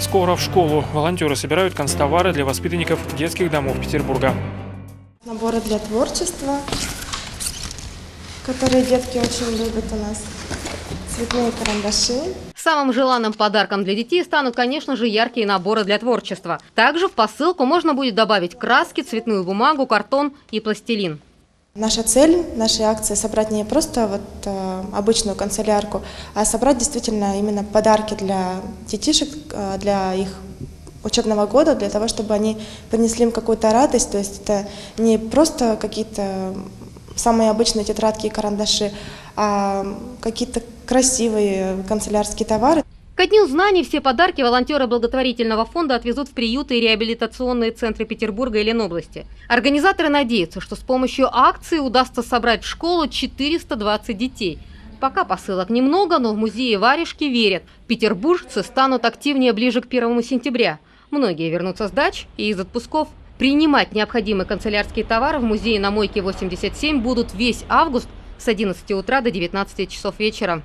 Скоро в школу. Волонтеры собирают констовары для воспитанников детских домов Петербурга. Наборы для творчества, которые детки очень любят у нас. Цветные карандаши. Самым желанным подарком для детей станут, конечно же, яркие наборы для творчества. Также в посылку можно будет добавить краски, цветную бумагу, картон и пластилин. Наша цель нашей акции собрать не просто вот э, обычную канцелярку, а собрать действительно именно подарки для детишек, э, для их учебного года, для того, чтобы они принесли им какую-то радость. То есть это не просто какие-то самые обычные тетрадки и карандаши, а какие-то красивые канцелярские товары. Ко Дню знаний все подарки волонтеры благотворительного фонда отвезут в приюты и реабилитационные центры Петербурга и Ленобласти. Организаторы надеются, что с помощью акции удастся собрать в школу 420 детей. Пока посылок немного, но в музее варежки верят. Петербуржцы станут активнее ближе к 1 сентября. Многие вернутся с дач и из отпусков. Принимать необходимые канцелярские товары в музее на Мойке 87 будут весь август с 11 утра до 19 часов вечера.